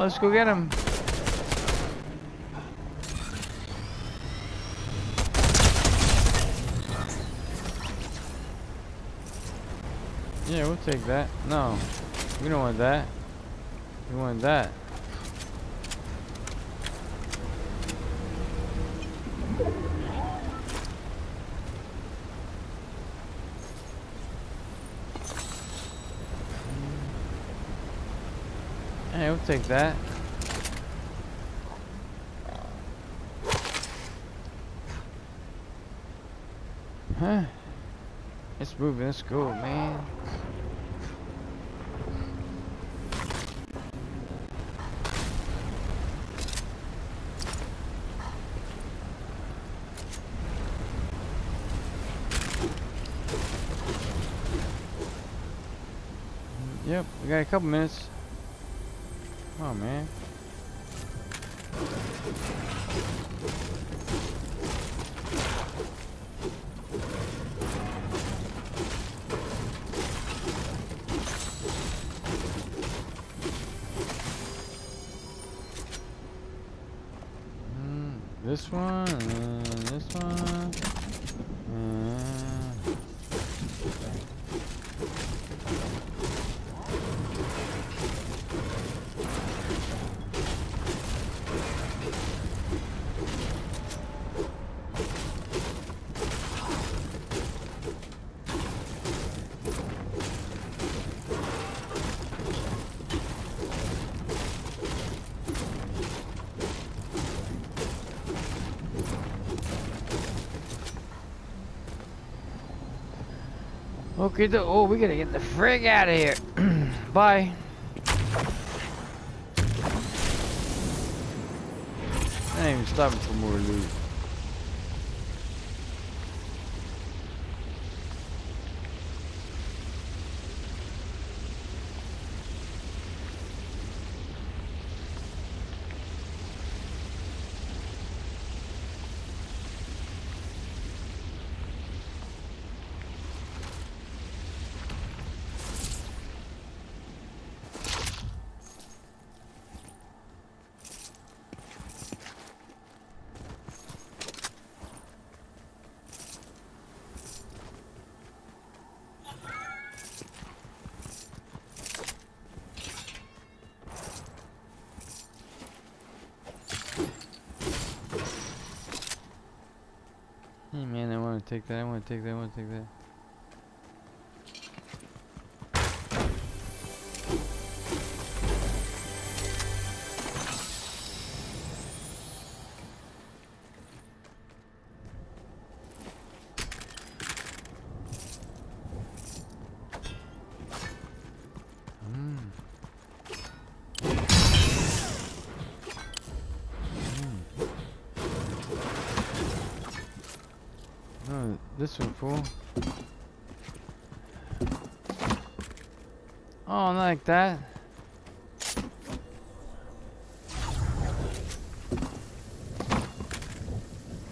Well, let's go get him. Yeah, we'll take that. No, we don't want that. We want that. Yeah, we'll take that. Huh? It's moving, let's go, man. Yep, we got a couple minutes. Come on, man. Mm, this one, Okay, oh, we gotta get the frig out of here. Bye. I ain't even stopping for more loot. Hey man, I wanna take that, I wanna take that, I wanna take that. Oh, not like that.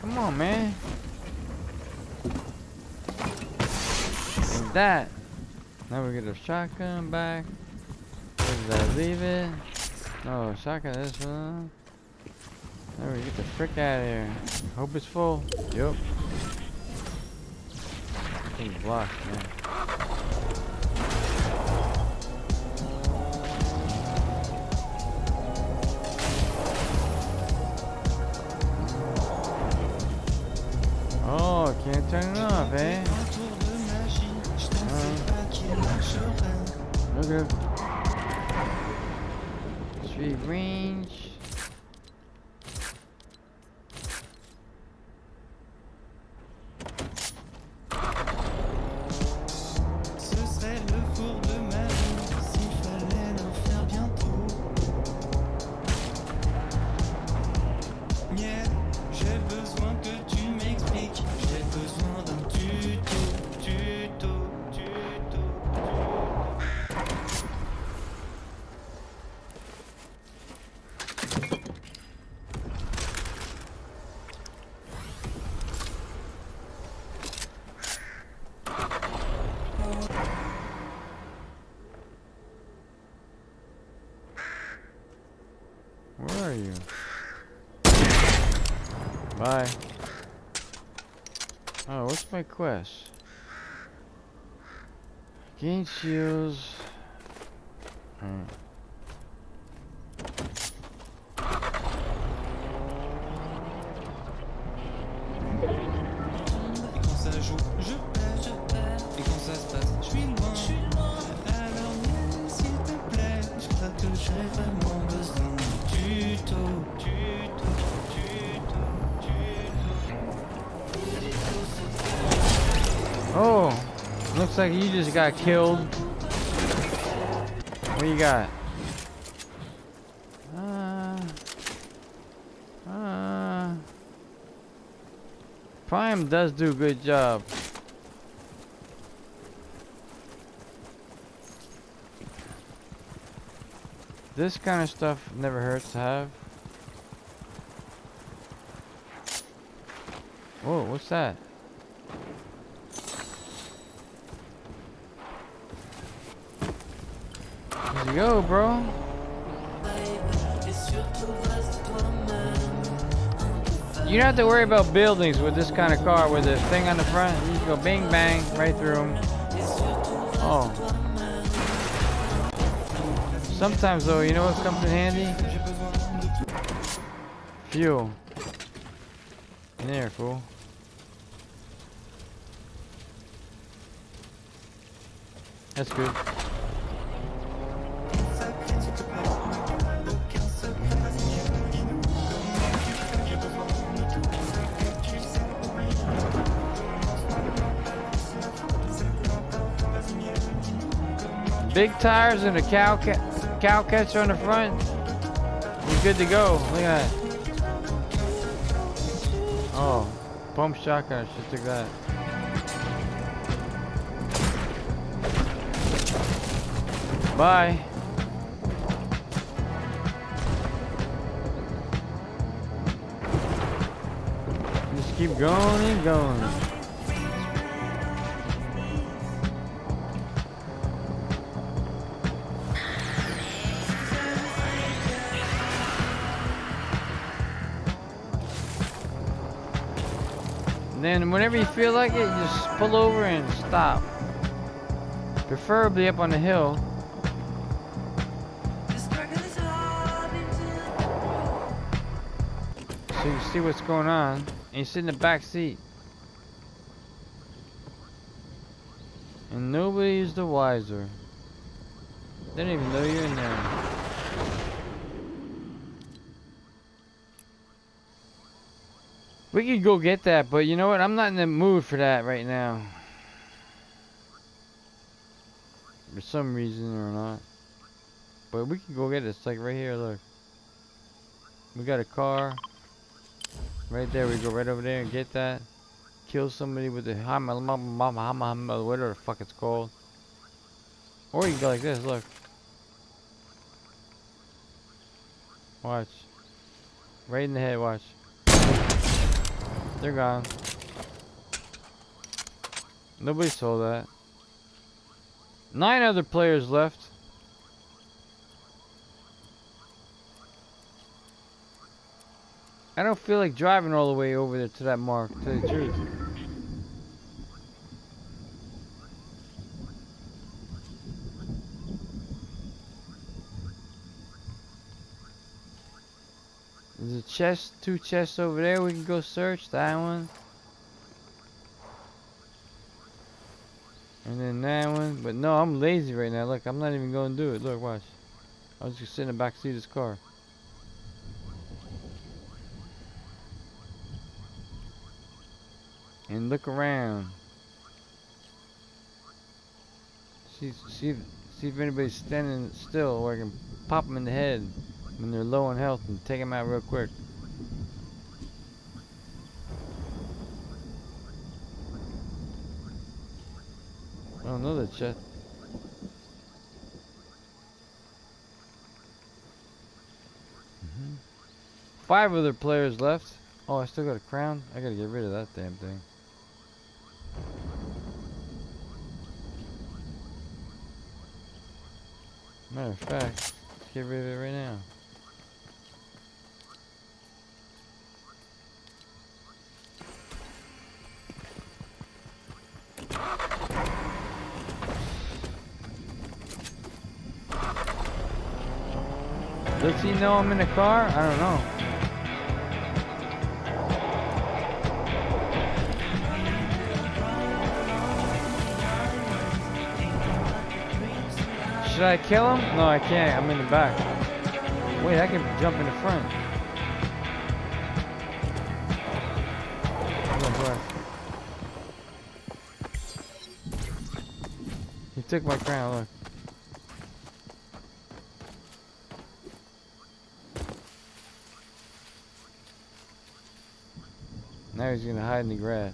Come on, man. Like that. Now we get our shotgun back. Where did I leave it? Oh, shotgun this one. Now we get the frick out of here. Hope it's full. Yep. Thing's blocked, man. Oh, can't turn it off, eh? Okay. Street range. Oh, what's my quest? Gain shields. Joue, je perds, je perds. Et quand ça se passe, je suis Looks like you just got killed. What you got? Uh, uh, Prime does do a good job. This kind of stuff never hurts to have. Whoa, what's that? Go, bro. You don't have to worry about buildings with this kind of car with the thing on the front. You go bing bang right through them. Oh. Sometimes though, you know what comes in handy? Fuel. In there, fool. That's good. Big tires and a cow ca cow catcher on the front. You're good to go. Look at that. Oh, pump shotgun. Should took that. Bye. Just keep going and going. Then whenever you feel like it, you just pull over and stop. Preferably up on the hill. So you see what's going on. And you sit in the back seat. And nobody's the wiser. They don't even know you're in there. We could go get that, but you know what? I'm not in the mood for that right now. For some reason or not. But we can go get it. It's like right here, look. We got a car. Right there, we go right over there and get that. Kill somebody with the hama whatever the fuck it's called. Or you can go like this, look. Watch. Right in the head, watch. They're gone. Nobody saw that. Nine other players left. I don't feel like driving all the way over there to that mark, to the truth. Chest, two chests over there. We can go search that one. And then that one. But no, I'm lazy right now. Look, I'm not even going to do it. Look, watch. I was just sitting in the back seat of this car. And look around. See, see, see if anybody's standing still, or I can pop them in the head when they're low on health and take them out real quick. Chest. Mhm. Five other players left. Oh, I still got a crown. I gotta get rid of that damn thing. Matter of fact, get rid of it right now. Does he know I'm in the car? I don't know. Should I kill him? No, I can't. I'm in the back. Wait, I can jump in the front. He took my crown, look. Now he's gonna hide in the grass.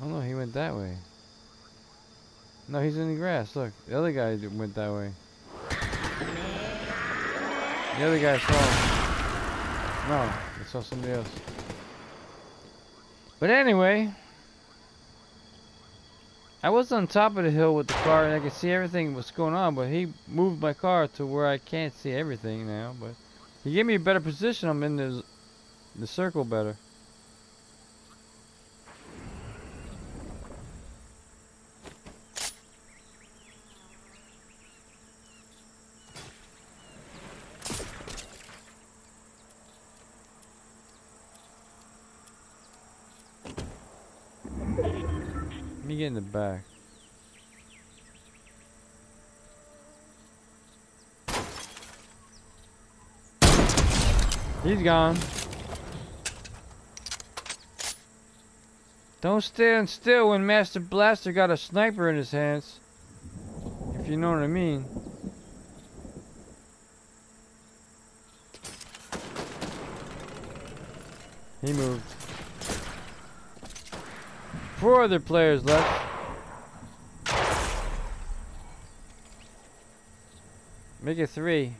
Oh no, he went that way. No, he's in the grass. Look, the other guy went that way. The other guy saw him. No, he saw somebody else. But anyway, I was on top of the hill with the car and I could see everything was going on, but he moved my car to where I can't see everything now. But he gave me a better position. I'm in the the circle better. Let me get in the back. He's gone. Don't stand still when Mastur Blastur got a sniper in his hands. If you know what I mean. He moved. Four other players left. Make it three.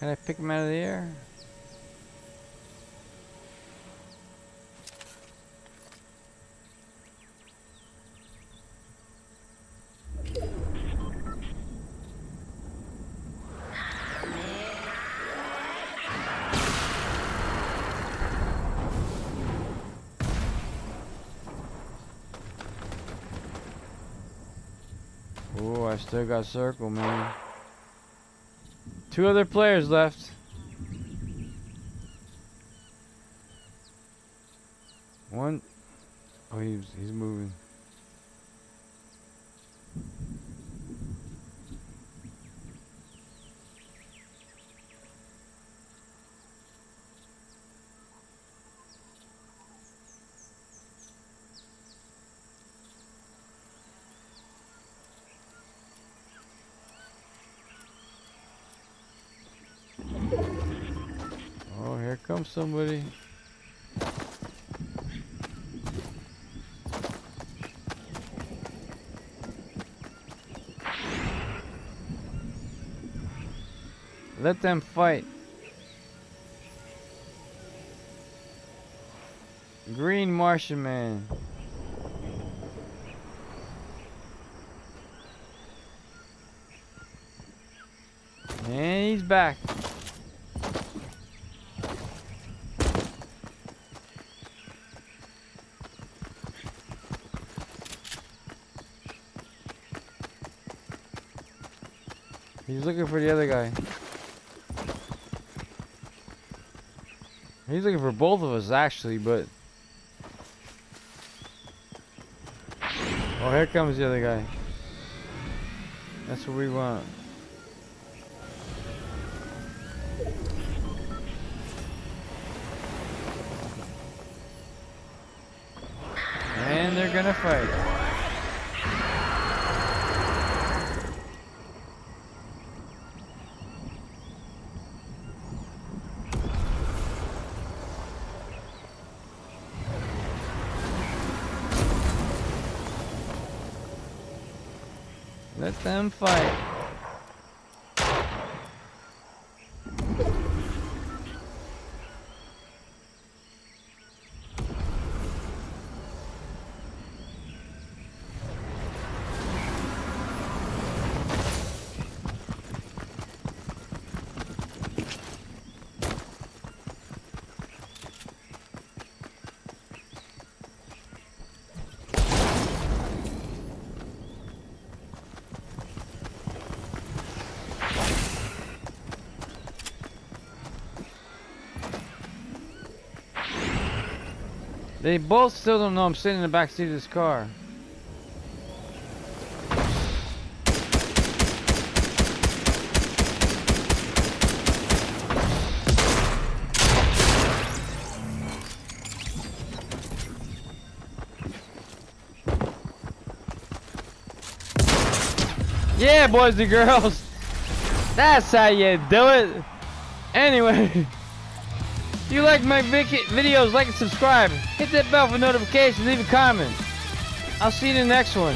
Can I pick him out of the air? Oh, I still got circle, man. Two other players left. One oh he's he's moving. Somebody. Let them fight. Green Martian Man. And he's back. He's looking for the other guy. He's looking for both of us actually, but Oh, here comes the other guy. That's what we want. And they're gonna fight. Let them fight. They both still don't know I'm sitting in the back seat of this car. Yeah, boys and girls. That's how you do it. Anyway, if you like my videos, like and subscribe. Hit that bell for notifications. Leave a comment. I'll see you in the next one.